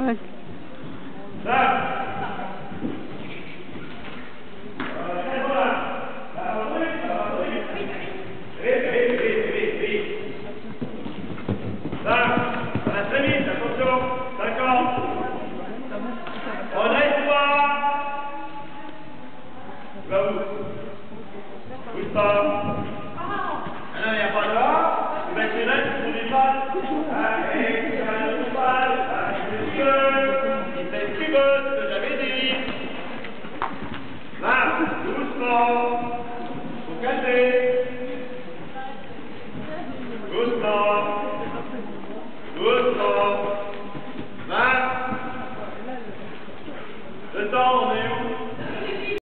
Ouais. Stop. chose que dit. Marche, doucement. Faut calmer. Doucement. Doucement. Marche. Le temps, on est où?